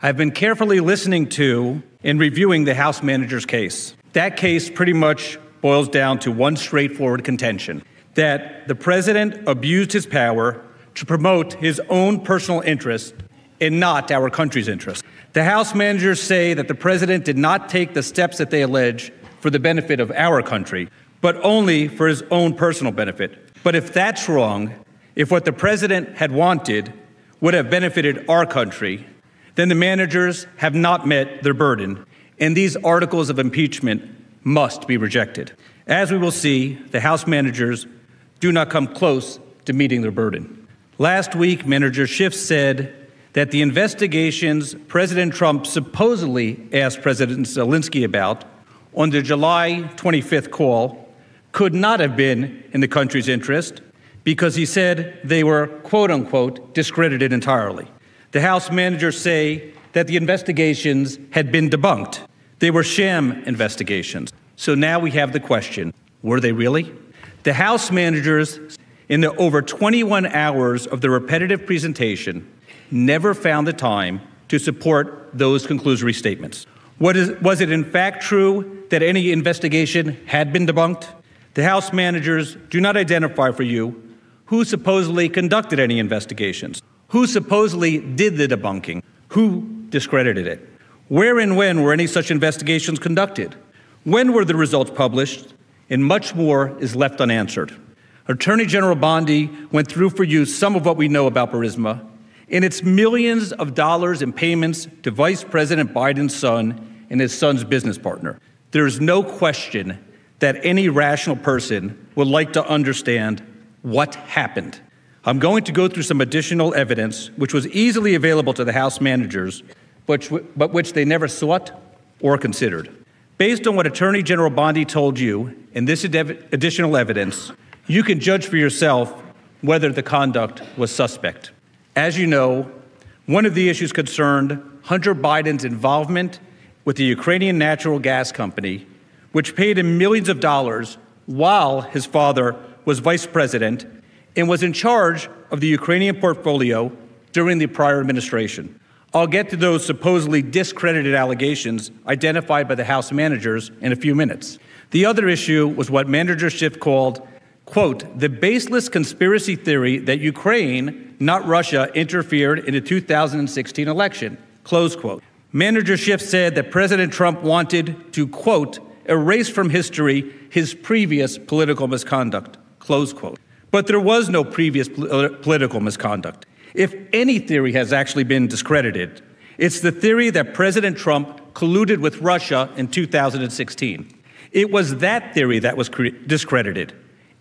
I've been carefully listening to and reviewing the House manager's case. That case pretty much boils down to one straightforward contention that the president abused his power to promote his own personal interest and not our country's interest. The House managers say that the president did not take the steps that they allege for the benefit of our country, but only for his own personal benefit. But if that's wrong, if what the president had wanted would have benefited our country, then the managers have not met their burden, and these articles of impeachment must be rejected. As we will see, the House managers do not come close to meeting their burden. Last week, Manager Schiff said that the investigations President Trump supposedly asked President Zelensky about on the July 25th call could not have been in the country's interest because he said they were, quote unquote, discredited entirely. The House managers say that the investigations had been debunked. They were sham investigations. So now we have the question were they really? The House managers, in the over 21 hours of the repetitive presentation, never found the time to support those conclusory statements. Is, was it in fact true that any investigation had been debunked? The House managers do not identify for you who supposedly conducted any investigations, who supposedly did the debunking, who discredited it. Where and when were any such investigations conducted? When were the results published? And much more is left unanswered. Attorney General Bondi went through for you some of what we know about Burisma and its millions of dollars in payments to Vice President Biden's son and his son's business partner. There is no question that any rational person would like to understand what happened. I'm going to go through some additional evidence which was easily available to the House managers, but, but which they never sought or considered. Based on what Attorney General Bondi told you and this ad- additional evidence, you can judge for yourself whether the conduct was suspect. As you know, one of the issues concerned Hunter Biden's involvement with the Ukrainian natural gas company, which paid him millions of dollars while his father was vice president and was in charge of the Ukrainian portfolio during the prior administration. I'll get to those supposedly discredited allegations identified by the House managers in a few minutes. The other issue was what Manager Schiff called, quote, the baseless conspiracy theory that Ukraine, not Russia, interfered in the 2016 election, close quote. Manager Schiff said that President Trump wanted to, quote, erase from history his previous political misconduct, close quote. But there was no previous pol- uh, political misconduct. If any theory has actually been discredited, it's the theory that President Trump colluded with Russia in 2016. It was that theory that was cre- discredited,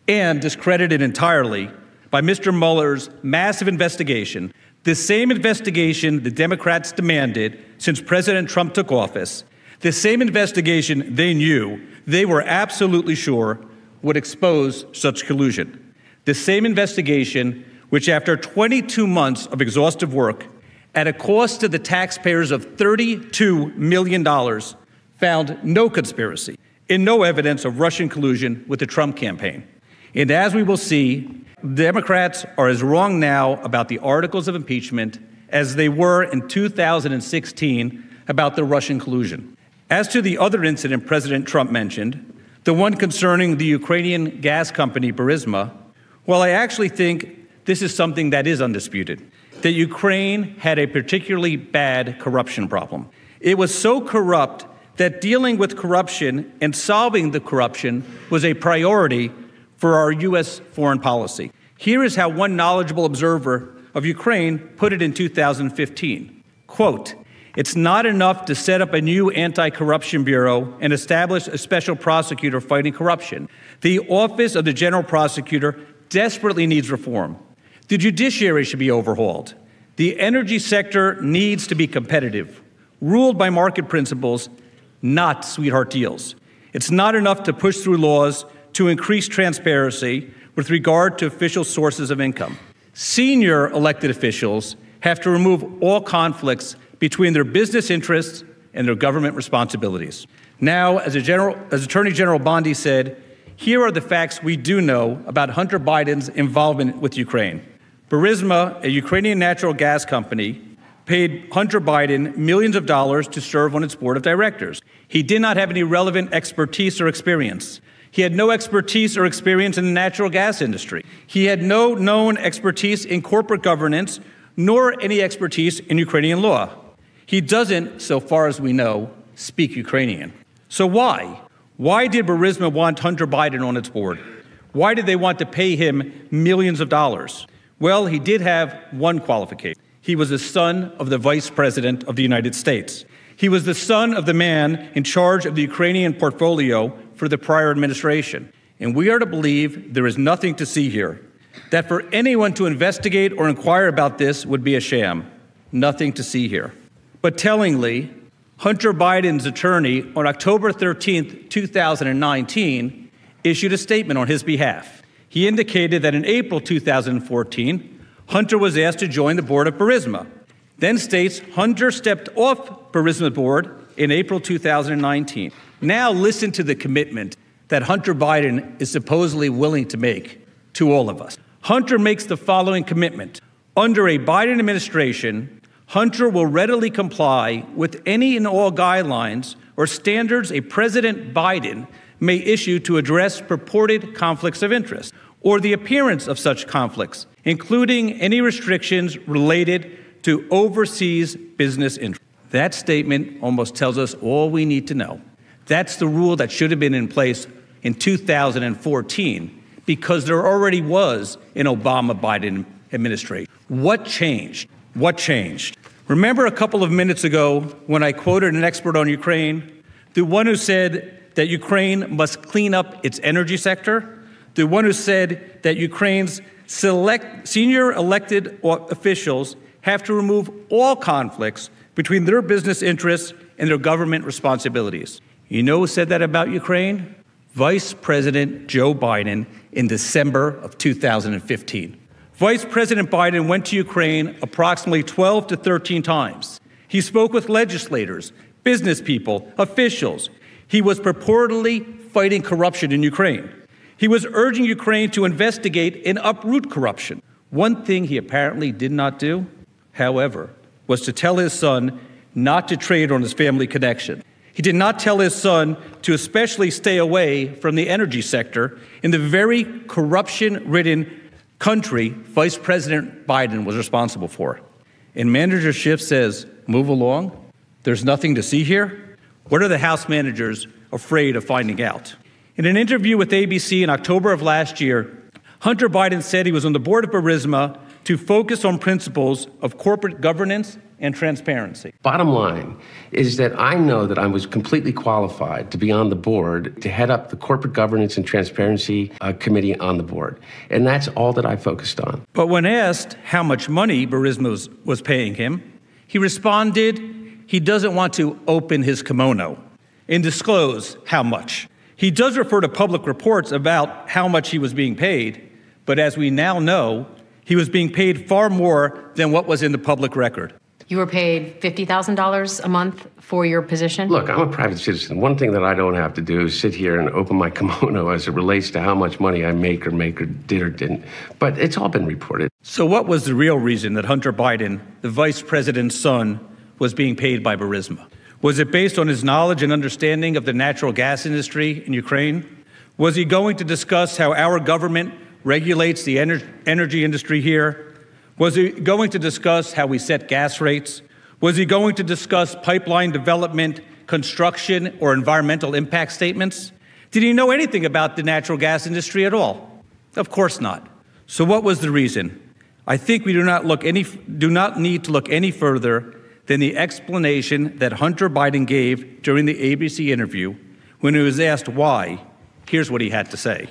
and discredited entirely by Mr. Mueller's massive investigation, the same investigation the Democrats demanded since President Trump took office, the same investigation they knew, they were absolutely sure would expose such collusion. The same investigation, which after 22 months of exhaustive work, at a cost to the taxpayers of $32 million, found no conspiracy and no evidence of Russian collusion with the Trump campaign. And as we will see, Democrats are as wrong now about the articles of impeachment as they were in 2016 about the Russian collusion. As to the other incident President Trump mentioned, the one concerning the Ukrainian gas company Burisma, well, I actually think this is something that is undisputed that Ukraine had a particularly bad corruption problem. It was so corrupt that dealing with corruption and solving the corruption was a priority for our U.S. foreign policy. Here is how one knowledgeable observer of Ukraine put it in 2015 quote, it's not enough to set up a new anti corruption bureau and establish a special prosecutor fighting corruption. The Office of the General Prosecutor desperately needs reform. The judiciary should be overhauled. The energy sector needs to be competitive, ruled by market principles, not sweetheart deals. It's not enough to push through laws to increase transparency with regard to official sources of income. Senior elected officials have to remove all conflicts between their business interests and their government responsibilities. Now, as, General, as Attorney General Bondi said, here are the facts we do know about Hunter Biden's involvement with Ukraine. Burisma, a Ukrainian natural gas company, paid Hunter Biden millions of dollars to serve on its board of directors. He did not have any relevant expertise or experience. He had no expertise or experience in the natural gas industry. He had no known expertise in corporate governance, nor any expertise in Ukrainian law. He doesn't, so far as we know, speak Ukrainian. So why? Why did Burisma want Hunter Biden on its board? Why did they want to pay him millions of dollars? Well, he did have one qualification. He was the son of the Vice President of the United States. He was the son of the man in charge of the Ukrainian portfolio for the prior administration. And we are to believe there is nothing to see here. That for anyone to investigate or inquire about this would be a sham. Nothing to see here. But tellingly, Hunter Biden's attorney on October 13, 2019, issued a statement on his behalf. He indicated that in April 2014, Hunter was asked to join the board of Burisma. Then states Hunter stepped off Burisma board in April 2019. Now listen to the commitment that Hunter Biden is supposedly willing to make to all of us. Hunter makes the following commitment. Under a Biden administration, Hunter will readily comply with any and all guidelines or standards a President Biden may issue to address purported conflicts of interest or the appearance of such conflicts, including any restrictions related to overseas business interests. That statement almost tells us all we need to know. That's the rule that should have been in place in 2014 because there already was an Obama Biden administration. What changed? What changed? Remember a couple of minutes ago when I quoted an expert on Ukraine, the one who said that Ukraine must clean up its energy sector, the one who said that Ukraine's select senior elected officials have to remove all conflicts between their business interests and their government responsibilities. You know who said that about Ukraine? Vice President Joe Biden in December of 2015. Vice President Biden went to Ukraine approximately 12 to 13 times. He spoke with legislators, business people, officials. He was purportedly fighting corruption in Ukraine. He was urging Ukraine to investigate and uproot corruption. One thing he apparently did not do, however, was to tell his son not to trade on his family connection. He did not tell his son to especially stay away from the energy sector in the very corruption ridden country Vice President Biden was responsible for. And Manager Schiff says, move along. There's nothing to see here. What are the House managers afraid of finding out? In an interview with ABC in October of last year, Hunter Biden said he was on the board of Burisma to focus on principles of corporate governance and transparency. Bottom line is that I know that I was completely qualified to be on the board to head up the corporate governance and transparency uh, committee on the board. And that's all that I focused on. But when asked how much money Burisma was, was paying him, he responded he doesn't want to open his kimono and disclose how much. He does refer to public reports about how much he was being paid, but as we now know, he was being paid far more than what was in the public record. You were paid $50,000 a month for your position? Look, I'm a private citizen. One thing that I don't have to do is sit here and open my kimono as it relates to how much money I make or make or did or didn't. But it's all been reported. So, what was the real reason that Hunter Biden, the vice president's son, was being paid by Burisma? Was it based on his knowledge and understanding of the natural gas industry in Ukraine? Was he going to discuss how our government regulates the ener- energy industry here? Was he going to discuss how we set gas rates? Was he going to discuss pipeline development, construction, or environmental impact statements? Did he know anything about the natural gas industry at all? Of course not. So what was the reason? I think we do not look any do not need to look any further than the explanation that Hunter Biden gave during the ABC interview when he was asked why. Here's what he had to say.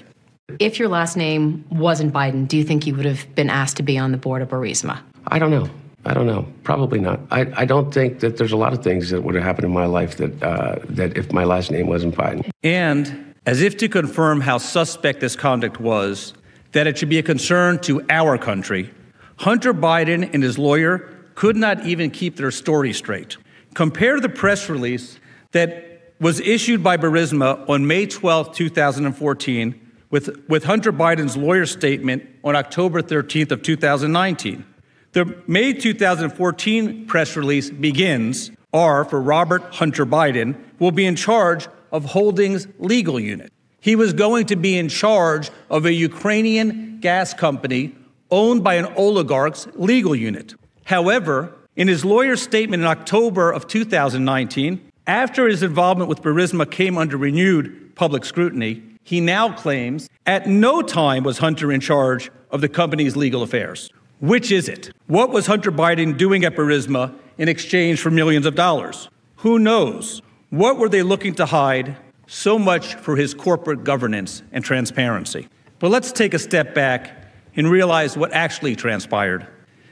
If your last name wasn't Biden, do you think you would have been asked to be on the board of Burisma? I don't know. I don't know. Probably not. I, I don't think that there's a lot of things that would have happened in my life that uh, that if my last name wasn't Biden. And as if to confirm how suspect this conduct was, that it should be a concern to our country, Hunter Biden and his lawyer could not even keep their story straight. Compare the press release that was issued by Burisma on May 12, 2014 with, with Hunter Biden's lawyer statement on October 13th of 2019. The May 2014 press release begins R for Robert Hunter Biden will be in charge of Holdings legal unit. He was going to be in charge of a Ukrainian gas company owned by an oligarch's legal unit. However, in his lawyer's statement in October of 2019, after his involvement with Burisma came under renewed public scrutiny, he now claims at no time was Hunter in charge of the company's legal affairs. Which is it? What was Hunter Biden doing at Burisma in exchange for millions of dollars? Who knows? What were they looking to hide? So much for his corporate governance and transparency. But let's take a step back and realize what actually transpired.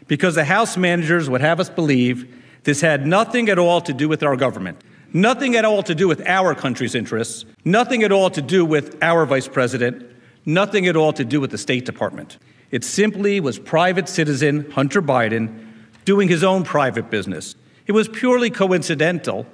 Because the House managers would have us believe this had nothing at all to do with our government, nothing at all to do with our country's interests, nothing at all to do with our vice president, nothing at all to do with the State Department. It simply was private citizen Hunter Biden doing his own private business. It was purely coincidental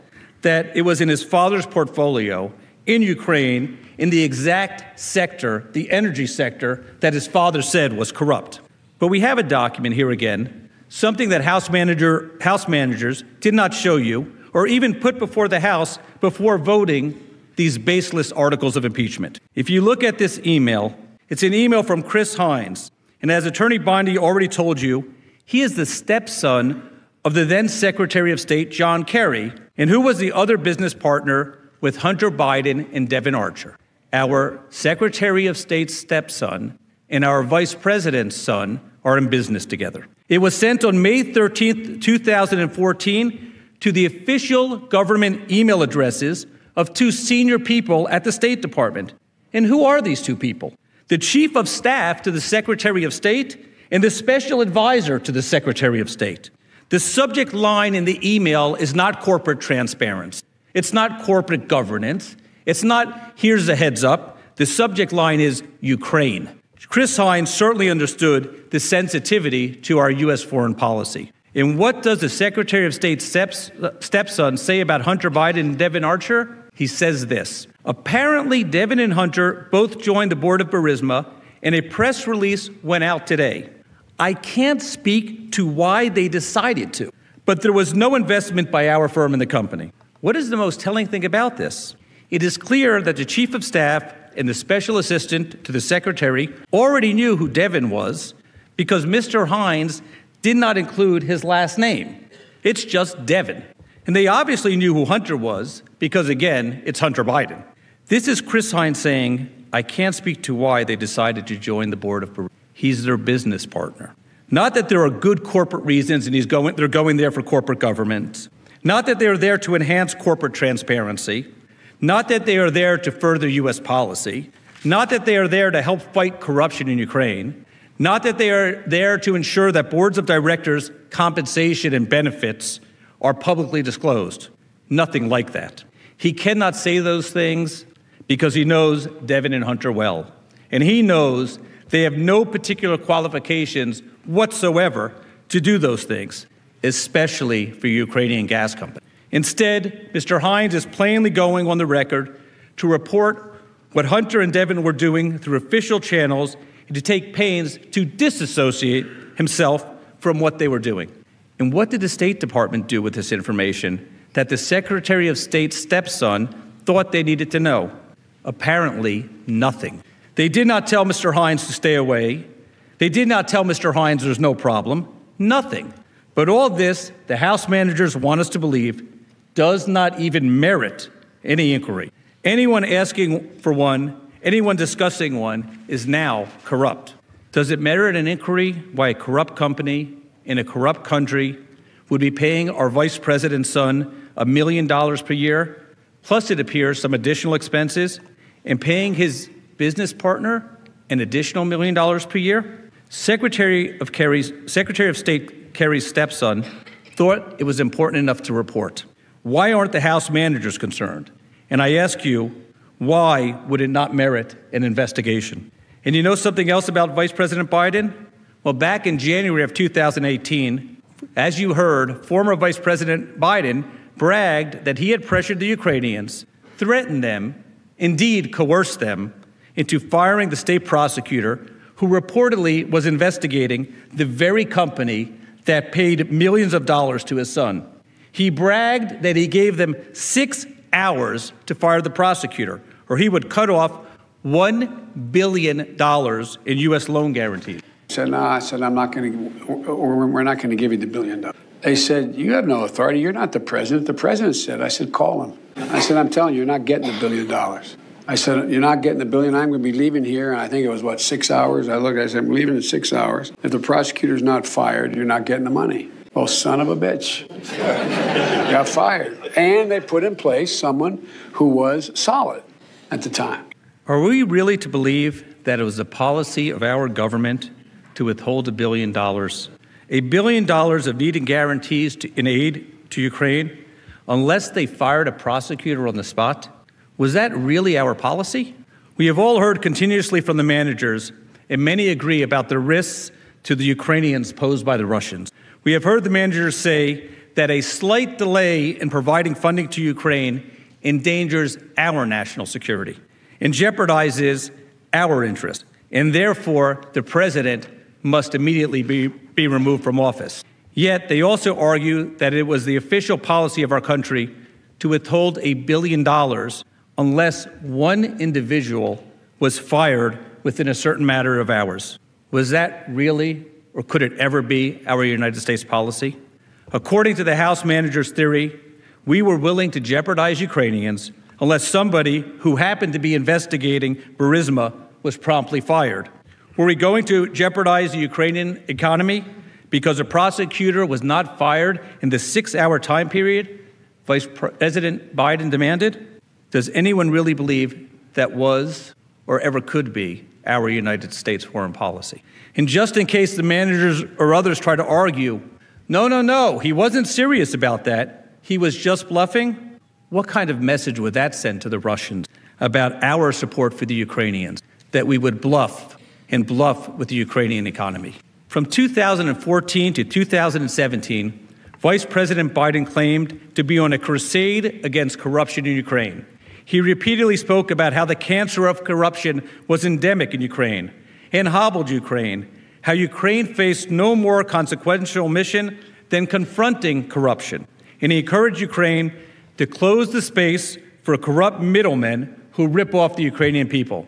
that it was in his father's portfolio in Ukraine in the exact sector, the energy sector, that his father said was corrupt. But we have a document here again, something that House, manager, House managers did not show you or even put before the House before voting these baseless articles of impeachment. If you look at this email, it's an email from Chris Heinz, and as Attorney Bondi already told you, he is the stepson of the then Secretary of State, John Kerry, and who was the other business partner with Hunter Biden and Devon Archer. Our Secretary of State's stepson and our Vice President's son are in business together. It was sent on May 13th, 2014, to the official government email addresses of two senior people at the State Department. And who are these two people? the chief of staff to the Secretary of State, and the special advisor to the Secretary of State. The subject line in the email is not corporate transparency. It's not corporate governance. It's not, here's a heads up. The subject line is Ukraine. Chris Heinz certainly understood the sensitivity to our U.S. foreign policy. And what does the Secretary of State's steps, stepson say about Hunter Biden and Devon Archer? He says this Apparently, Devon and Hunter both joined the board of Burisma, and a press release went out today. I can't speak to why they decided to, but there was no investment by our firm in the company. What is the most telling thing about this? It is clear that the chief of staff and the special assistant to the secretary already knew who Devon was because Mr. Heinz did not include his last name. It's just Devon. And they obviously knew who Hunter was because, again, it's Hunter Biden. This is Chris Heinz saying, I can't speak to why they decided to join the board of. He's their business partner. Not that there are good corporate reasons and he's going, they're going there for corporate government. Not that they are there to enhance corporate transparency. Not that they are there to further U.S. policy. Not that they are there to help fight corruption in Ukraine. Not that they are there to ensure that boards of directors' compensation and benefits are publicly disclosed. Nothing like that. He cannot say those things because he knows Devon and Hunter well. And he knows they have no particular qualifications whatsoever to do those things, especially for Ukrainian gas company. Instead, Mr. Heinz is plainly going on the record to report what Hunter and Devon were doing through official channels and to take pains to disassociate himself from what they were doing. And what did the State Department do with this information that the Secretary of State's stepson thought they needed to know? Apparently, nothing. They did not tell Mr. Heinz to stay away. They did not tell Mr. Heinz there's no problem. Nothing. But all this, the House managers want us to believe, does not even merit any inquiry. Anyone asking for one, anyone discussing one, is now corrupt. Does it merit an inquiry why a corrupt company in a corrupt country would be paying our vice president's son a million dollars per year, plus, it appears, some additional expenses, and paying his business partner an additional million dollars per year? Secretary of, Kerry's, Secretary of State Kerry's stepson thought it was important enough to report. Why aren't the House managers concerned? And I ask you, why would it not merit an investigation? And you know something else about Vice President Biden? Well, back in January of 2018, as you heard, former Vice President Biden bragged that he had pressured the Ukrainians, threatened them, indeed coerced them into firing the state prosecutor who reportedly was investigating the very company that paid millions of dollars to his son. He bragged that he gave them six hours to fire the prosecutor, or he would cut off $1 billion in U.S. loan guarantees. I said, no, I said, I'm not going to, we're not going to give you the billion dollars. They said, you have no authority. You're not the president. The president said, I said, call him. I said, I'm telling you, you're not getting the billion dollars. I said, You're not getting the billion. I'm going to be leaving here. And I think it was, what, six hours? I looked, I said, I'm leaving in six hours. If the prosecutor's not fired, you're not getting the money. Well, son of a bitch. got fired. And they put in place someone who was solid at the time. Are we really to believe that it was the policy of our government to withhold a billion dollars? A billion dollars of needed guarantees to, in aid to Ukraine unless they fired a prosecutor on the spot? Was that really our policy? We have all heard continuously from the managers, and many agree about the risks to the Ukrainians posed by the Russians. We have heard the managers say that a slight delay in providing funding to Ukraine endangers our national security and jeopardizes our interests, and therefore the president must immediately be, be removed from office. Yet they also argue that it was the official policy of our country to withhold a billion dollars unless one individual was fired within a certain matter of hours. Was that really, or could it ever be, our United States policy? According to the House manager's theory, we were willing to jeopardize Ukrainians unless somebody who happened to be investigating Burisma was promptly fired. Were we going to jeopardize the Ukrainian economy because a prosecutor was not fired in the six hour time period Vice President Biden demanded? Does anyone really believe that was or ever could be our United States foreign policy? And just in case the managers or others try to argue, no, no, no, he wasn't serious about that, he was just bluffing, what kind of message would that send to the Russians about our support for the Ukrainians? That we would bluff and bluff with the Ukrainian economy. From 2014 to 2017, Vice President Biden claimed to be on a crusade against corruption in Ukraine. He repeatedly spoke about how the cancer of corruption was endemic in Ukraine and hobbled Ukraine, how Ukraine faced no more consequential mission than confronting corruption. And he encouraged Ukraine to close the space for corrupt middlemen who rip off the Ukrainian people.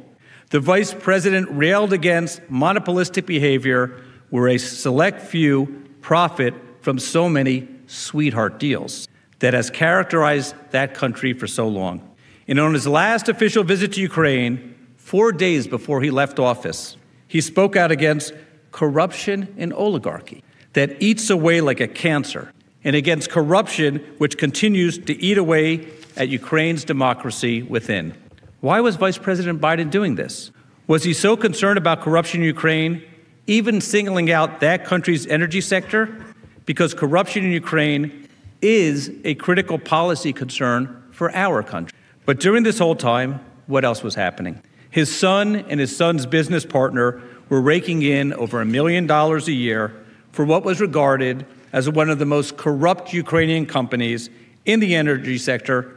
The vice president railed against monopolistic behavior where a select few profit from so many sweetheart deals that has characterized that country for so long. And on his last official visit to Ukraine, four days before he left office, he spoke out against corruption and oligarchy that eats away like a cancer, and against corruption which continues to eat away at Ukraine's democracy within. Why was Vice President Biden doing this? Was he so concerned about corruption in Ukraine even singling out that country's energy sector, because corruption in Ukraine is a critical policy concern for our country. But during this whole time, what else was happening? His son and his son's business partner were raking in over a million dollars a year for what was regarded as one of the most corrupt Ukrainian companies in the energy sector,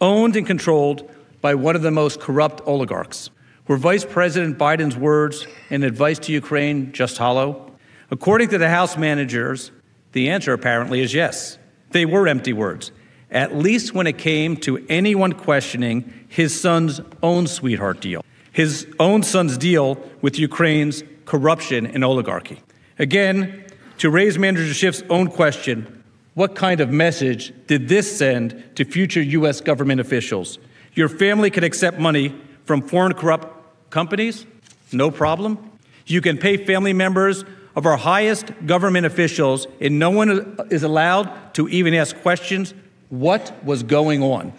owned and controlled by one of the most corrupt oligarchs. Were Vice President Biden's words and advice to Ukraine just hollow? According to the House managers, the answer apparently is yes. They were empty words, at least when it came to anyone questioning his son's own sweetheart deal, his own son's deal with Ukraine's corruption and oligarchy. Again, to raise Manager Schiff's own question, what kind of message did this send to future U.S. government officials? Your family can accept money from foreign corrupt companies, no problem. You can pay family members of our highest government officials, and no one is allowed to even ask questions what was going on.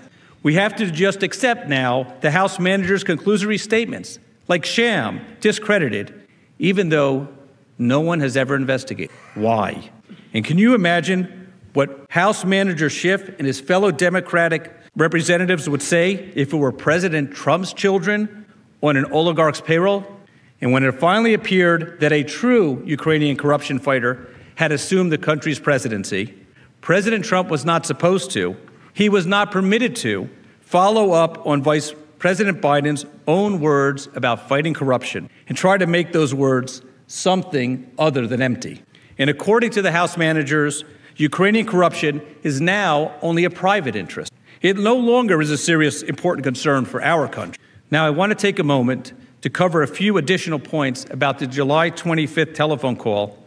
We have to just accept now the House manager's conclusory statements, like sham, discredited, even though no one has ever investigated. Why? And can you imagine what House Manager Schiff and his fellow Democratic representatives would say if it were President Trump's children on an oligarch's payroll. And when it finally appeared that a true Ukrainian corruption fighter had assumed the country's presidency, President Trump was not supposed to, he was not permitted to, follow up on Vice President Biden's own words about fighting corruption and try to make those words something other than empty. And according to the House managers, Ukrainian corruption is now only a private interest. It no longer is a serious, important concern for our country. Now, I want to take a moment to cover a few additional points about the July 25th telephone call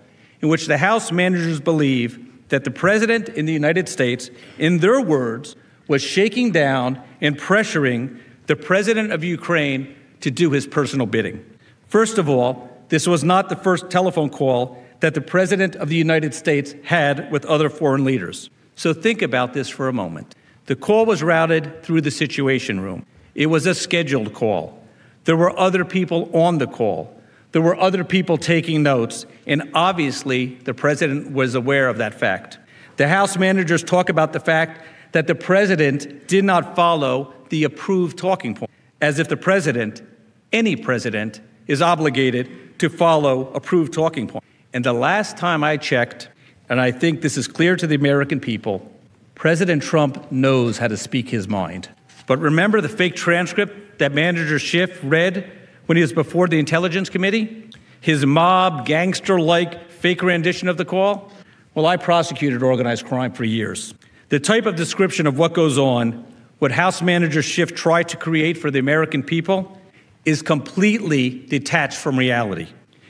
in which the House managers believe that the President in the United States, in their words, was shaking down and pressuring the President of Ukraine to do his personal bidding. First of all, this was not the first telephone call that the President of the United States had with other foreign leaders. So think about this for a moment. The call was routed through the Situation Room. It was a scheduled call. There were other people on the call. There were other people taking notes, and obviously the president was aware of that fact. The House managers talk about the fact that the president did not follow the approved talking point, as if the president, any president, is obligated to follow approved talking points. And the last time I checked, and I think this is clear to the American people, President Trump knows how to speak his mind. But remember the fake transcript that Manager Schiff read when he was before the Intelligence Committee? His mob, gangster like fake rendition of the call? Well, I prosecuted organized crime for years. The type of description of what goes on, what House Manager Schiff tried to create for the American people, is completely detached from reality.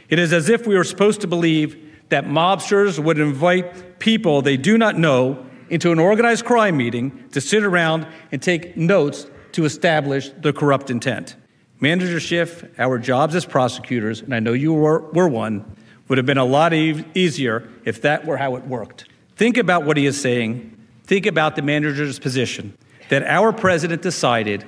It is as if we were supposed to believe that mobsters would invite people they do not know into an organized crime meeting to sit around and take notes to establish the corrupt intent. Manager Schiff, our jobs as prosecutors, and I know you were, were one, would have been a lot e- easier if that were how it worked. Think about what he is saying. Think about the manager's position that our president decided,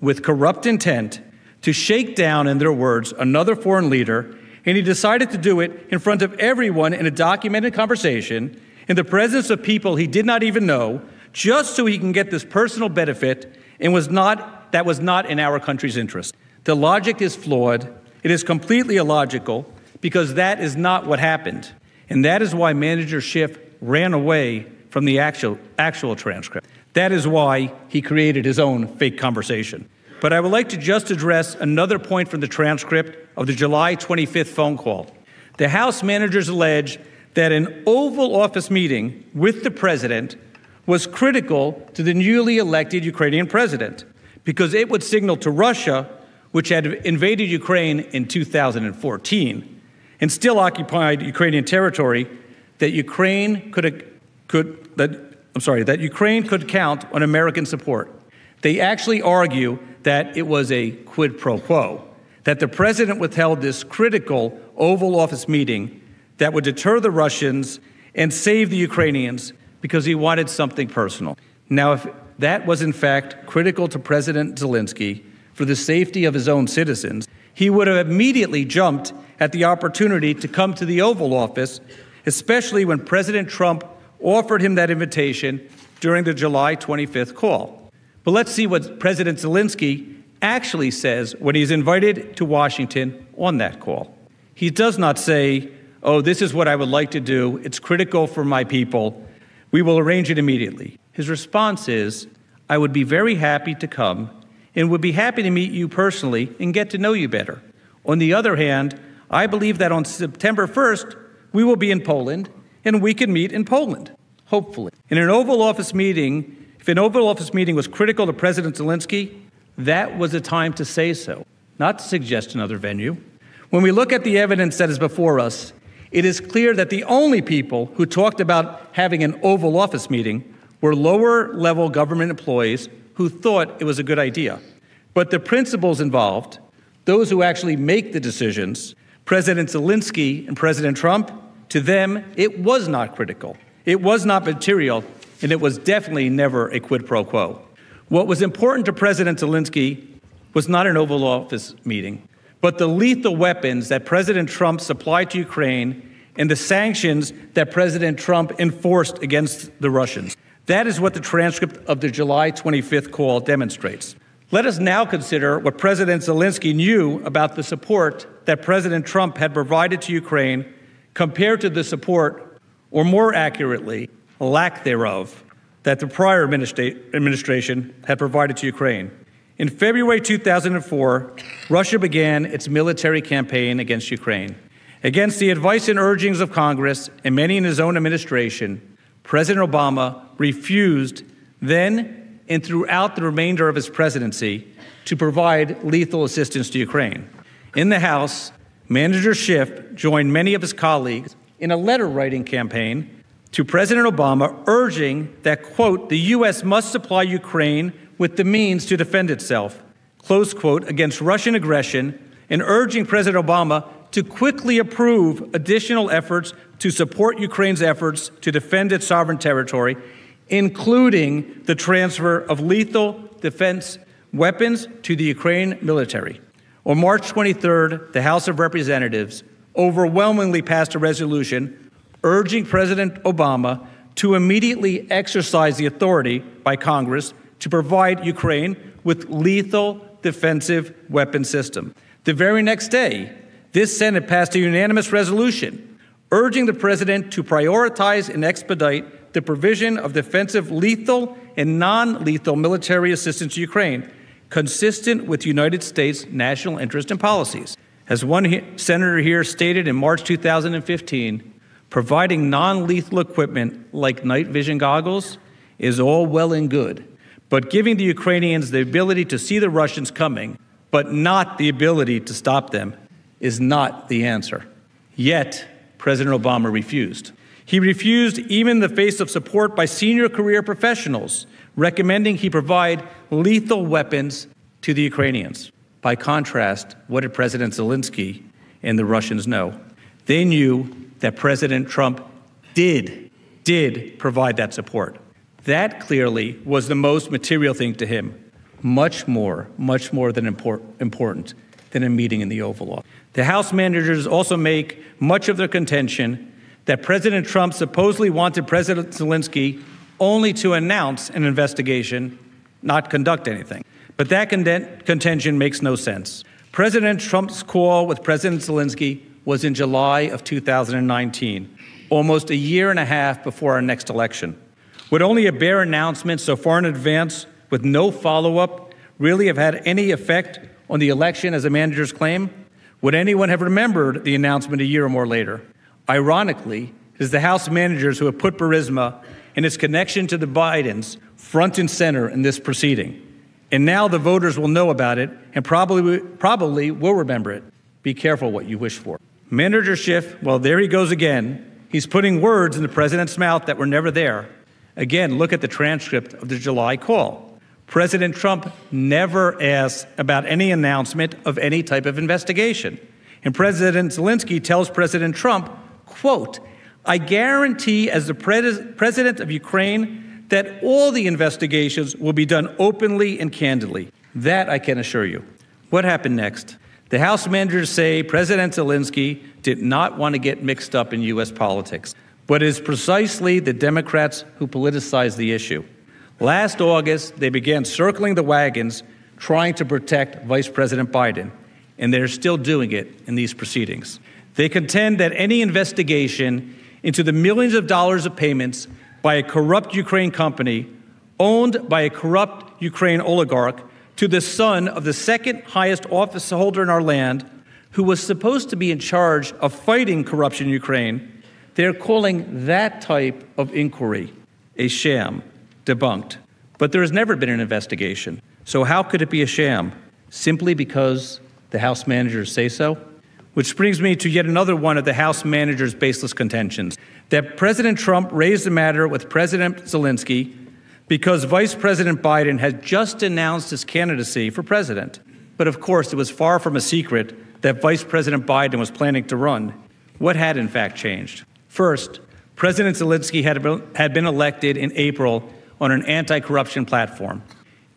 with corrupt intent, to shake down, in their words, another foreign leader, and he decided to do it in front of everyone in a documented conversation in the presence of people he did not even know, just so he can get this personal benefit and was not, that was not in our country's interest. The logic is flawed. It is completely illogical because that is not what happened. And that is why Manager Schiff ran away from the actual, actual transcript. That is why he created his own fake conversation. But I would like to just address another point from the transcript of the July 25th phone call. The House managers allege that an Oval Office meeting with the president was critical to the newly elected Ukrainian president because it would signal to Russia, which had invaded Ukraine in 2014 and still occupied Ukrainian territory, that Ukraine could, could that, I'm sorry, that Ukraine could count on American support. They actually argue that it was a quid pro quo, that the president withheld this critical Oval Office meeting that would deter the Russians and save the Ukrainians because he wanted something personal. Now, if that was in fact critical to President Zelensky for the safety of his own citizens, he would have immediately jumped at the opportunity to come to the Oval Office, especially when President Trump offered him that invitation during the July 25th call. But let's see what President Zelensky actually says when he's invited to Washington on that call. He does not say, oh, this is what I would like to do. It's critical for my people. We will arrange it immediately. His response is, I would be very happy to come and would be happy to meet you personally and get to know you better. On the other hand, I believe that on September 1st, we will be in Poland and we can meet in Poland, hopefully. In an Oval Office meeting, if an Oval Office meeting was critical to President Zelensky, that was the time to say so, not to suggest another venue. When we look at the evidence that is before us, it is clear that the only people who talked about having an Oval Office meeting were lower level government employees who thought it was a good idea. But the principals involved, those who actually make the decisions, President Zelensky and President Trump, to them, it was not critical. It was not material, and it was definitely never a quid pro quo. What was important to President Zelensky was not an Oval Office meeting but the lethal weapons that President Trump supplied to Ukraine and the sanctions that President Trump enforced against the Russians. That is what the transcript of the July 25th call demonstrates. Let us now consider what President Zelensky knew about the support that President Trump had provided to Ukraine compared to the support, or more accurately, lack thereof, that the prior administra- administration had provided to Ukraine. In February 2004, Russia began its military campaign against Ukraine. Against the advice and urgings of Congress and many in his own administration, President Obama refused then and throughout the remainder of his presidency to provide lethal assistance to Ukraine. In the House, Manager Schiff joined many of his colleagues in a letter writing campaign to President Obama urging that, quote, the U.S. must supply Ukraine with the means to defend itself, close quote, against Russian aggression, and urging President Obama to quickly approve additional efforts to support Ukraine's efforts to defend its sovereign territory, including the transfer of lethal defense weapons to the Ukraine military. On March 23rd, the House of Representatives overwhelmingly passed a resolution urging President Obama to immediately exercise the authority by Congress to provide Ukraine with lethal defensive weapon system. The very next day, this Senate passed a unanimous resolution urging the president to prioritize and expedite the provision of defensive lethal and non lethal military assistance to Ukraine, consistent with United States national interest and policies. As one he- senator here stated in March 2015, providing non lethal equipment like night vision goggles is all well and good, but giving the Ukrainians the ability to see the Russians coming, but not the ability to stop them, is not the answer. Yet, President Obama refused. He refused even in the face of support by senior career professionals, recommending he provide lethal weapons to the Ukrainians. By contrast, what did President Zelensky and the Russians know? They knew that President Trump did, did provide that support. That clearly was the most material thing to him, much more, much more than import, important than a meeting in the Oval Office. The House managers also make much of their contention that President Trump supposedly wanted President Zelensky only to announce an investigation, not conduct anything. But that contention makes no sense. President Trump's call with President Zelensky was in July of 2019, almost a year and a half before our next election. Would only a bare announcement so far in advance with no follow up really have had any effect on the election as the managers claim? Would anyone have remembered the announcement a year or more later? Ironically, it is the House managers who have put Burisma and its connection to the Bidens front and center in this proceeding. And now the voters will know about it and probably, probably will remember it. Be careful what you wish for. Manager Schiff, well, there he goes again. He's putting words in the president's mouth that were never there. Again, look at the transcript of the July call. President Trump never asked about any announcement of any type of investigation. And President Zelensky tells President Trump, quote, I guarantee as the pres- president of Ukraine that all the investigations will be done openly and candidly. That I can assure you. What happened next? The House managers say President Zelensky did not want to get mixed up in U.S. politics, but it is precisely the Democrats who politicize the issue. Last August, they began circling the wagons trying to protect Vice President Biden, and they're still doing it in these proceedings. They contend that any investigation into the millions of dollars of payments by a corrupt Ukraine company owned by a corrupt Ukraine oligarch to the son of the second highest office holder in our land, who was supposed to be in charge of fighting corruption in Ukraine, they're calling that type of inquiry a sham debunked. But there has never been an investigation. So, how could it be a sham? Simply because the House managers say so? Which brings me to yet another one of the House managers' baseless contentions that President Trump raised the matter with President Zelensky because Vice President Biden had just announced his candidacy for president. But of course, it was far from a secret that Vice President Biden was planning to run. What had in fact changed? First, President Zelensky had been elected in April on an anti corruption platform.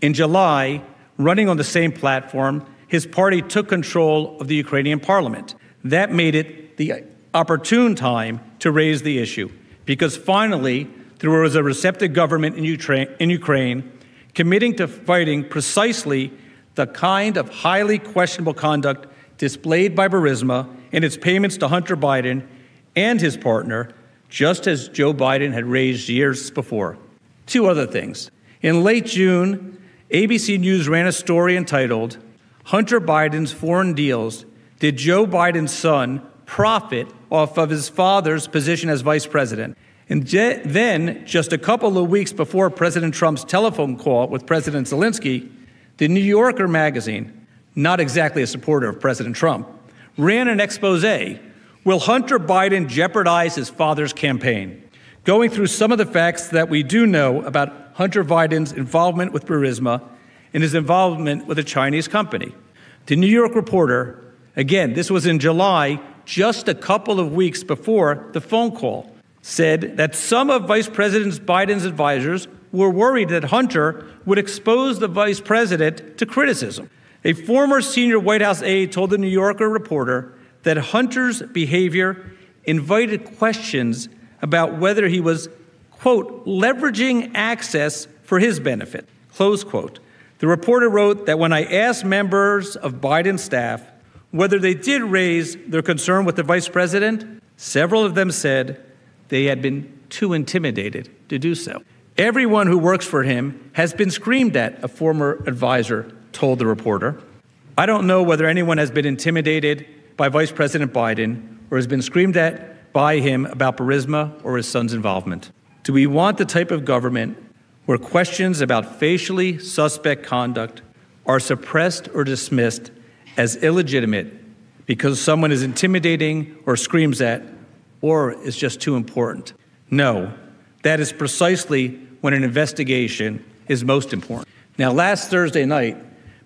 In July, running on the same platform, his party took control of the Ukrainian parliament. That made it the opportune time to raise the issue because finally there was a receptive government in Ukraine, in Ukraine committing to fighting precisely the kind of highly questionable conduct displayed by Burisma in its payments to Hunter Biden and his partner, just as Joe Biden had raised years before. Two other things. In late June, ABC News ran a story entitled Hunter Biden's Foreign Deals Did Joe Biden's Son profit off of his father's position as vice president. And je- then, just a couple of weeks before President Trump's telephone call with President Zelensky, the New Yorker magazine, not exactly a supporter of President Trump, ran an expose Will Hunter Biden jeopardize his father's campaign? Going through some of the facts that we do know about Hunter Biden's involvement with Burisma and his involvement with a Chinese company. The New York Reporter, again, this was in July, just a couple of weeks before the phone call, said that some of Vice President Biden's advisors were worried that Hunter would expose the vice president to criticism. A former senior White House aide told the New Yorker reporter that Hunter's behavior invited questions about whether he was, quote, leveraging access for his benefit, close quote. The reporter wrote that when I asked members of Biden's staff whether they did raise their concern with the vice president, several of them said they had been too intimidated to do so. Everyone who works for him has been screamed at, a former advisor told the reporter. I don't know whether anyone has been intimidated by Vice President Biden or has been screamed at by him about Burisma or his son's involvement. Do we want the type of government where questions about facially suspect conduct are suppressed or dismissed as illegitimate because someone is intimidating or screams at or is just too important? No, that is precisely when an investigation is most important. Now, last Thursday night,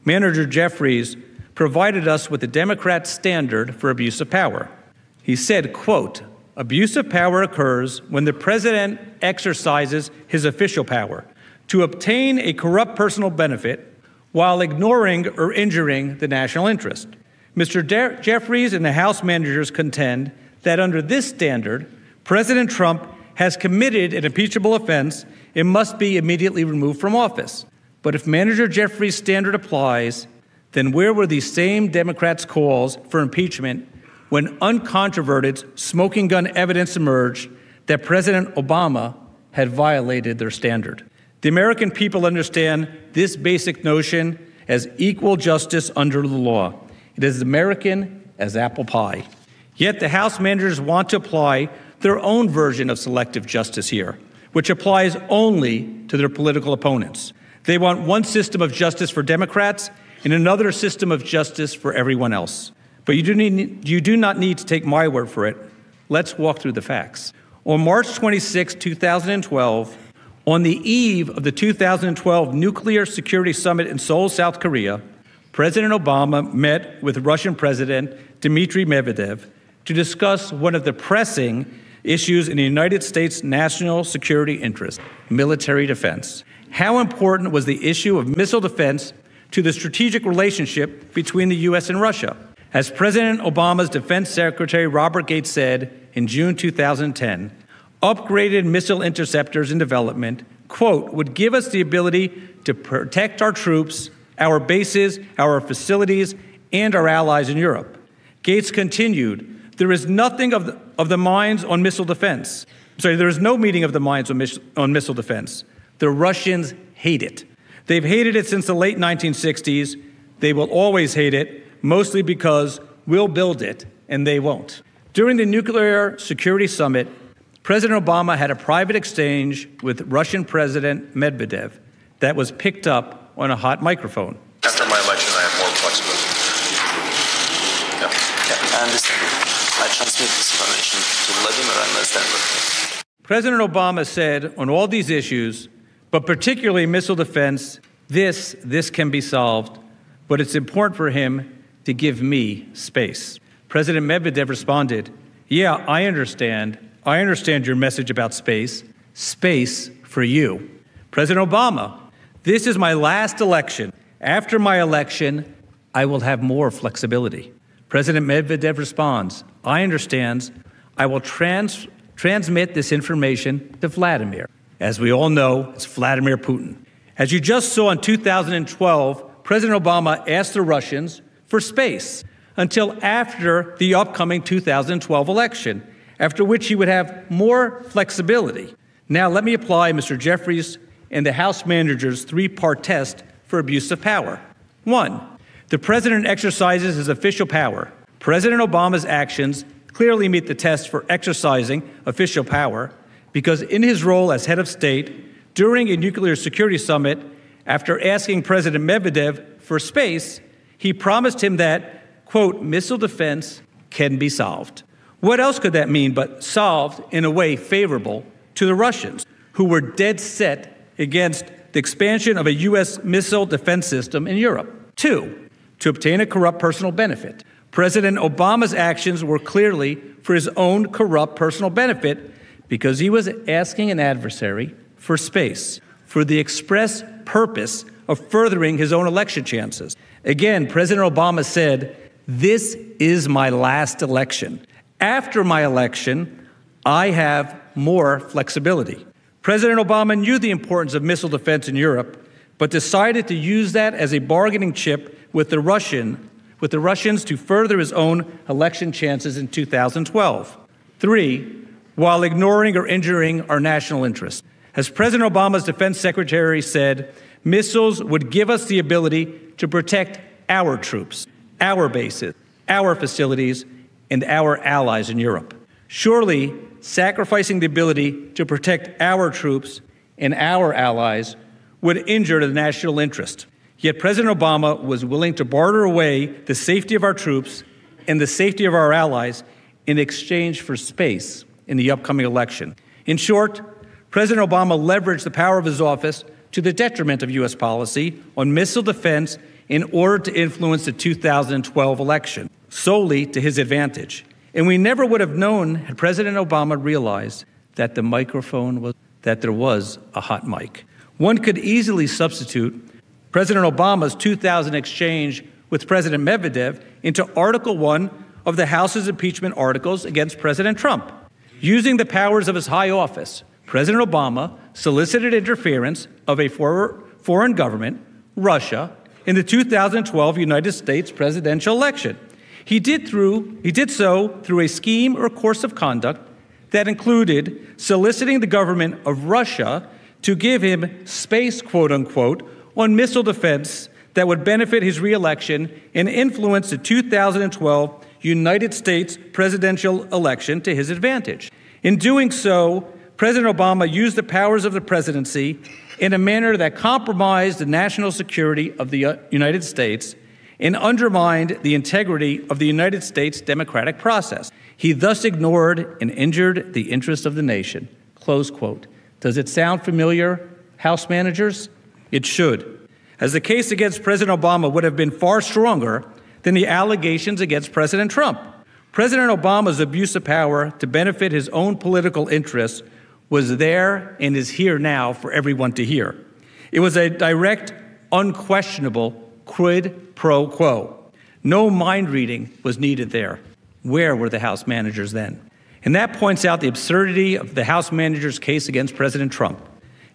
Manager Jeffries provided us with the Democrat standard for abuse of power. He said, quote, abuse of power occurs when the president exercises his official power to obtain a corrupt personal benefit while ignoring or injuring the national interest. Mr. De- Jeffries and the House managers contend that under this standard, President Trump has committed an impeachable offense and must be immediately removed from office. But if Manager Jeffries' standard applies, then where were these same Democrats' calls for impeachment when uncontroverted smoking gun evidence emerged that President Obama had violated their standard? The American people understand this basic notion as equal justice under the law. It is American as apple pie. Yet the House managers want to apply their own version of selective justice here, which applies only to their political opponents. They want one system of justice for Democrats and another system of justice for everyone else. But you do, need, you do not need to take my word for it. Let's walk through the facts. On March 26, 2012, on the eve of the 2012 Nuclear Security Summit in Seoul, South Korea, President Obama met with Russian President Dmitry Medvedev to discuss one of the pressing issues in the United States' national security interest military defense. How important was the issue of missile defense to the strategic relationship between the U.S. and Russia. As President Obama's Defense Secretary Robert Gates said in June 2010, upgraded missile interceptors in development, quote, would give us the ability to protect our troops, our bases, our facilities, and our allies in Europe. Gates continued, there is nothing of the, of the minds on missile defense. Sorry, there is no meeting of the minds on, mis- on missile defense. The Russians hate it. They've hated it since the late 1960s. They will always hate it, mostly because we'll build it and they won't. During the Nuclear Security Summit, President Obama had a private exchange with Russian President Medvedev that was picked up on a hot microphone. After my election, I have more flexibility. Yeah. yeah. I understand. This information to Vladimir and. President Obama said on all these issues, but particularly missile defense, this, this can be solved, but it's important for him to give me space. President Medvedev responded, Yeah, I understand. I understand your message about space. Space for you. President Obama, this is my last election. After my election, I will have more flexibility. President Medvedev responds, I understand. I will trans- transmit this information to Vladimir. As we all know, it's Vladimir Putin. As you just saw in 2012, President Obama asked the Russians for space until after the upcoming 2012 election, after which he would have more flexibility. Now, let me apply Mr. Jeffries and the House manager's three part test for abuse of power. One, the president exercises his official power. President Obama's actions clearly meet the test for exercising official power because, in his role as head of state during a nuclear security summit, after asking President Medvedev for space, he promised him that, quote, missile defense can be solved. What else could that mean but solved in a way favorable to the Russians, who were dead set against the expansion of a U.S. missile defense system in Europe? Two, to obtain a corrupt personal benefit. President Obama's actions were clearly for his own corrupt personal benefit because he was asking an adversary for space for the express purpose of furthering his own election chances. Again, President Obama said, This is my last election. After my election, I have more flexibility. President Obama knew the importance of missile defense in Europe, but decided to use that as a bargaining chip with the Russian with the Russians to further his own election chances in 2012. Three, while ignoring or injuring our national interests. As President Obama's defense secretary said, missiles would give us the ability to protect our troops, our bases, our facilities, and our allies in Europe. Surely, sacrificing the ability to protect our troops and our allies would injure the national interest. Yet President Obama was willing to barter away the safety of our troops and the safety of our allies in exchange for space in the upcoming election. In short, President Obama leveraged the power of his office to the detriment of U.S. policy on missile defense in order to influence the 2012 election, solely to his advantage. And we never would have known had President Obama realized that the microphone was, that there was a hot mic. One could easily substitute President Obama's 2000 exchange with President Medvedev into Article 1 of the House's impeachment articles against President Trump. Using the powers of his high office, President Obama solicited interference of a foreign government, Russia, in the 2012 United States presidential election. He did, through, he did so through a scheme or course of conduct that included soliciting the government of Russia to give him space, quote unquote, on missile defense that would benefit his reelection and influence the 2012 United States presidential election to his advantage. In doing so, President Obama used the powers of the presidency in a manner that compromised the national security of the uh, United States and undermined the integrity of the United States democratic process. He thus ignored and injured the interests of the nation. Close quote. Does it sound familiar, House managers? It should, as the case against President Obama would have been far stronger than the allegations against President Trump. President Obama's abuse of power to benefit his own political interests was there and is here now for everyone to hear. It was a direct, unquestionable quid pro quo. No mind reading was needed there. Where were the House managers then? And that points out the absurdity of the House manager's case against President Trump.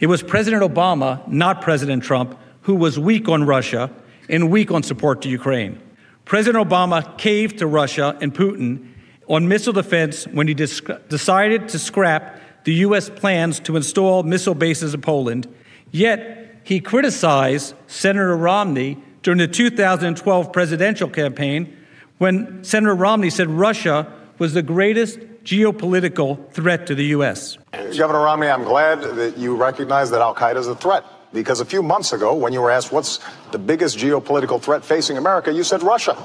It was President Obama, not President Trump, who was weak on Russia and weak on support to Ukraine. President Obama caved to Russia and Putin on missile defense when he decided to scrap the U.S. plans to install missile bases in Poland. Yet he criticized Senator Romney during the 2012 presidential campaign when Senator Romney said Russia was the greatest geopolitical threat to the U.S. Governor Romney, I'm glad that you recognize that Al Qaeda is a threat. Because a few months ago, when you were asked what's the biggest geopolitical threat facing America, you said Russia.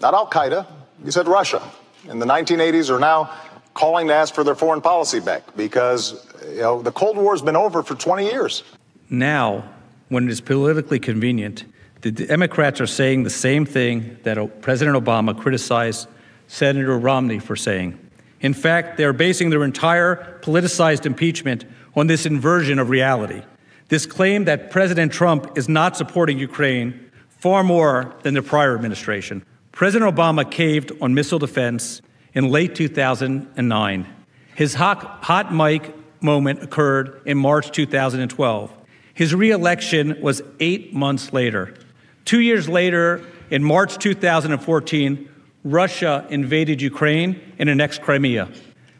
Not Al Qaeda, you said Russia. In the 1980s are now calling to ask for their foreign policy back because you know, the Cold War has been over for 20 years. Now, when it is politically convenient, the Democrats are saying the same thing that President Obama criticized Senator Romney for saying. In fact, they are basing their entire politicized impeachment on this inversion of reality. This claim that President Trump is not supporting Ukraine far more than the prior administration. President Obama caved on missile defense in late 2009. His hot, hot mic moment occurred in March 2012. His reelection was eight months later. Two years later, in March 2014, Russia invaded Ukraine and annexed Crimea.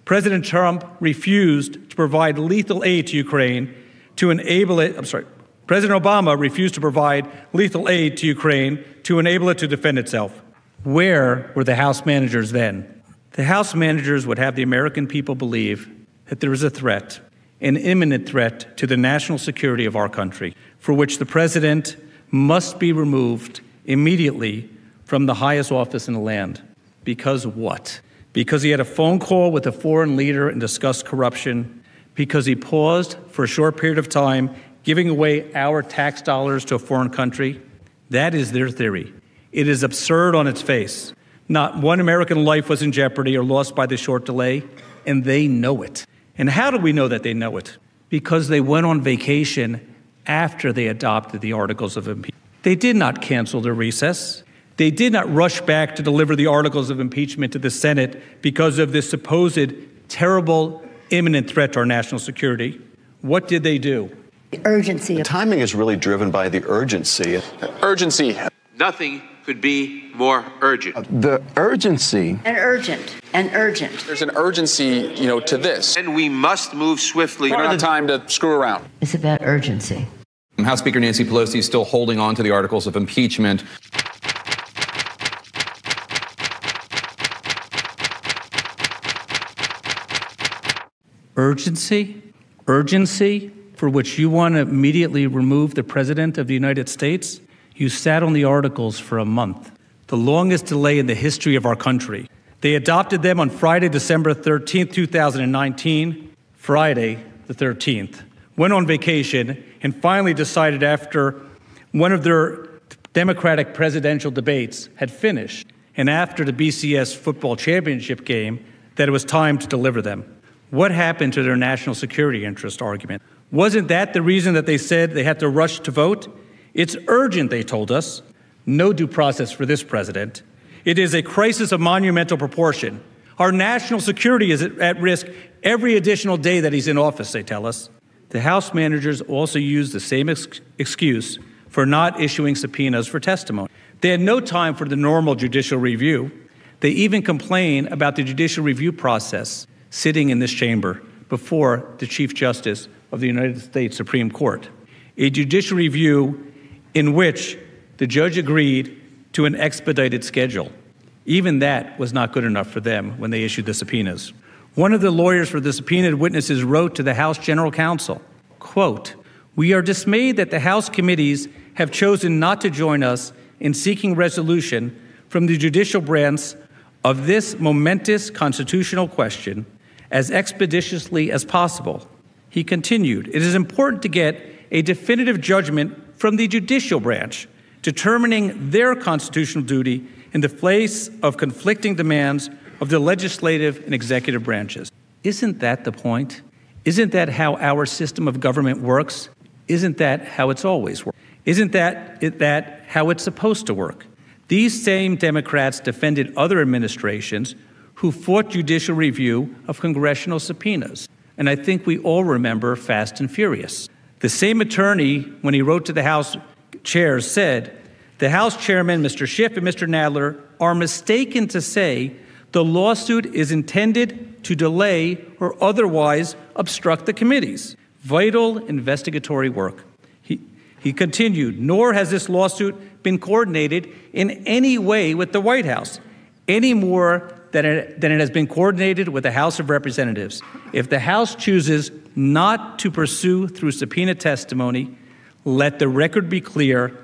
President Trump refused to provide lethal aid to Ukraine to enable it, I'm sorry, President Obama refused to provide lethal aid to Ukraine to enable it to defend itself. Where were the House managers then? The House managers would have the American people believe that there is a threat, an imminent threat to the national security of our country, for which the president must be removed immediately from the highest office in the land. Because what? Because he had a phone call with a foreign leader and discussed corruption, because he paused for a short period of time, giving away our tax dollars to a foreign country. That is their theory. It is absurd on its face. Not one American life was in jeopardy or lost by the short delay, and they know it. And how do we know that they know it? Because they went on vacation after they adopted the Articles of Impeachment. They did not cancel their recess. They did not rush back to deliver the Articles of Impeachment to the Senate because of this supposed terrible, imminent threat to our national security. What did they do? The urgency. The timing is really driven by the urgency. Urgency. Nothing could be more urgent. Uh, the urgency. And urgent. And urgent. There's an urgency, you know, to this. And we must move swiftly. We don't have time to screw around. It's about urgency. House Speaker Nancy Pelosi is still holding on to the articles of impeachment. Urgency? Urgency for which you want to immediately remove the President of the United States? You sat on the articles for a month, the longest delay in the history of our country. They adopted them on Friday, December 13th, 2019, Friday the 13th, went on vacation, and finally decided after one of their Democratic presidential debates had finished, and after the BCS football championship game, that it was time to deliver them. What happened to their national security interest argument? Wasn't that the reason that they said they had to rush to vote? It's urgent, they told us. No due process for this president. It is a crisis of monumental proportion. Our national security is at risk every additional day that he's in office, they tell us. The House managers also used the same ex excuse for not issuing subpoenas for testimony. They had no time for the normal judicial review. They even complain about the judicial review process sitting in this chamber before the Chief Justice of the United States Supreme Court. A judicial review in which the judge agreed to an expedited schedule. Even that was not good enough for them when they issued the subpoenas. One of the lawyers for the subpoenaed witnesses wrote to the House General Counsel, quote, "We are dismayed that the House committees have chosen not to join us in seeking resolution from the judicial branch of this momentous constitutional question as expeditiously as possible." He continued, "It is important to get a definitive judgment from the judicial branch, determining their constitutional duty in the face of conflicting demands of the legislative and executive branches. Isn't that the point? Isn't that how our system of government works? Isn't that how it's always worked? Isn't that, that how it's supposed to work? These same Democrats defended other administrations who fought judicial review of congressional subpoenas. And I think we all remember Fast and Furious. The same attorney, when he wrote to the House chairs, said, The House chairman, Mr. Schiff and Mr. Nadler, are mistaken to say the lawsuit is intended to delay or otherwise obstruct the committee's vital investigatory work. He, he continued, nor has this lawsuit been coordinated in any way with the White House, any more than it, it has been coordinated with the House of Representatives. If the House chooses not to pursue through subpoena testimony, let the record be clear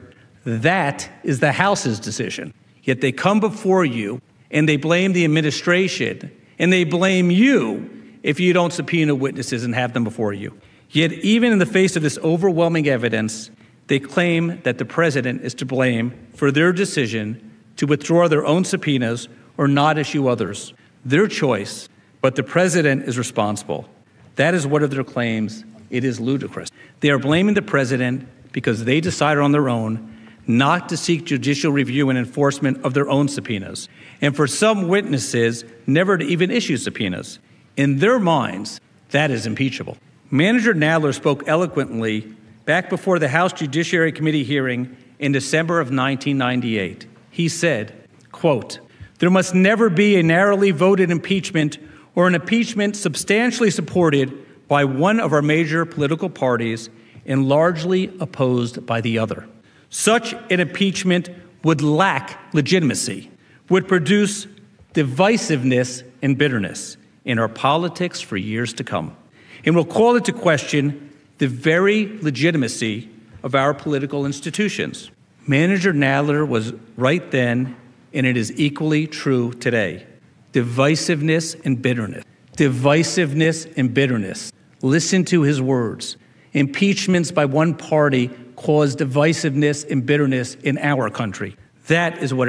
that is the House's decision. Yet they come before you and they blame the administration and they blame you if you don't subpoena witnesses and have them before you. Yet, even in the face of this overwhelming evidence, they claim that the president is to blame for their decision to withdraw their own subpoenas or not issue others. Their choice, but the president is responsible. That is one of their claims. It is ludicrous. They are blaming the president because they decided on their own not to seek judicial review and enforcement of their own subpoenas, and for some witnesses, never to even issue subpoenas. In their minds, that is impeachable. Manager Nadler spoke eloquently back before the House Judiciary Committee hearing in December of 1998. He said, quote, there must never be a narrowly voted impeachment or an impeachment substantially supported by one of our major political parties and largely opposed by the other. Such an impeachment would lack legitimacy, would produce divisiveness and bitterness in our politics for years to come. And will call into question the very legitimacy of our political institutions. Manager Nadler was right then, and it is equally true today. Divisiveness and bitterness. Divisiveness and bitterness. Listen to his words. Impeachments by one party cause divisiveness and bitterness in our country. That is what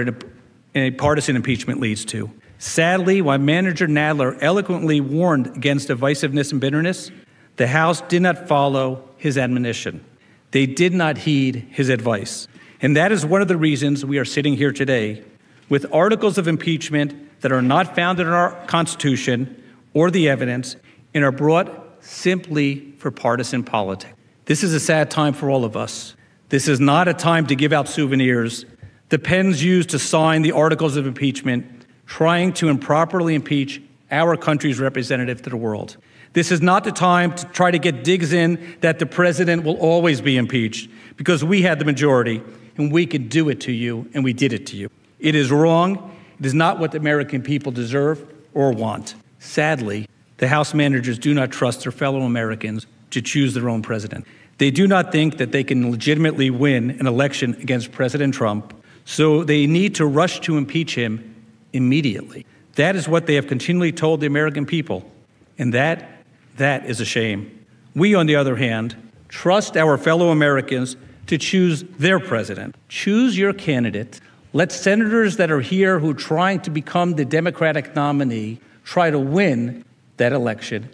a partisan impeachment leads to. Sadly, while Manager Nadler eloquently warned against divisiveness and bitterness, the House did not follow his admonition. They did not heed his advice. And that is one of the reasons we are sitting here today with articles of impeachment that are not founded in our Constitution or the evidence and are brought simply for partisan politics. This is a sad time for all of us. This is not a time to give out souvenirs. The pens used to sign the articles of impeachment, trying to improperly impeach our country's representative to the world. This is not the time to try to get digs in that the president will always be impeached because we had the majority and we could do it to you and we did it to you. It is wrong. It is not what the American people deserve or want. Sadly, the House managers do not trust their fellow Americans to choose their own president. They do not think that they can legitimately win an election against President Trump, so they need to rush to impeach him immediately. That is what they have continually told the American people, and that that is a shame. We, on the other hand, trust our fellow Americans to choose their president. Choose your candidate. Let senators that are here who are trying to become the Democratic nominee try to win that election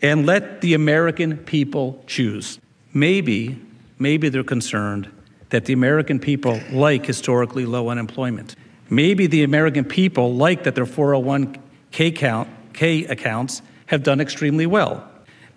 and let the American people choose. Maybe, maybe they're concerned that the American people like historically low unemployment. Maybe the American people like that their 401k count, K accounts have done extremely well.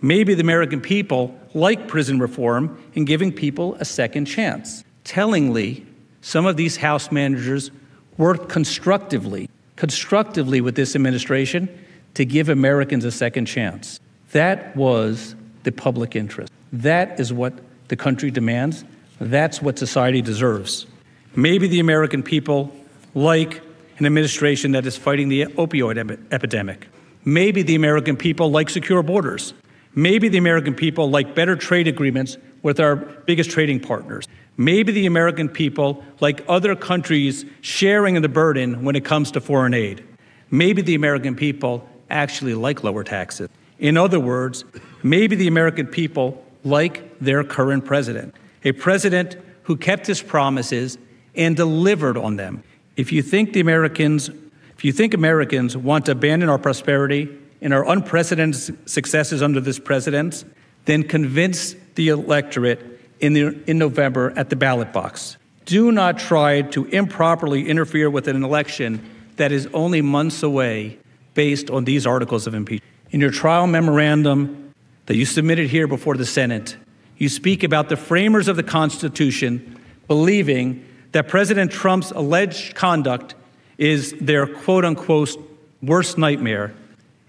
Maybe the American people like prison reform and giving people a second chance. Tellingly, some of these House managers worked constructively, constructively with this administration to give Americans a second chance. That was the public interest. That is what the country demands. That's what society deserves. Maybe the American people like an administration that is fighting the opioid ep- epidemic. Maybe the American people like secure borders. Maybe the American people like better trade agreements with our biggest trading partners. Maybe the American people like other countries sharing in the burden when it comes to foreign aid. Maybe the American people actually like lower taxes. In other words, maybe the American people like their current president, a president who kept his promises and delivered on them. If you think the Americans, if you think Americans want to abandon our prosperity and our unprecedented successes under this president, then convince the electorate in, the, in November at the ballot box. Do not try to improperly interfere with an election that is only months away based on these articles of impeachment. In your trial memorandum that you submitted here before the Senate, you speak about the framers of the Constitution believing that President Trump's alleged conduct is their quote unquote worst nightmare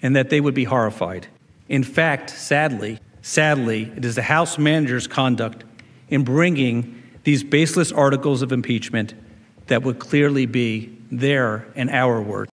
and that they would be horrified. In fact, sadly, sadly, it is the House manager's conduct in bringing these baseless articles of impeachment that would clearly be their and our words.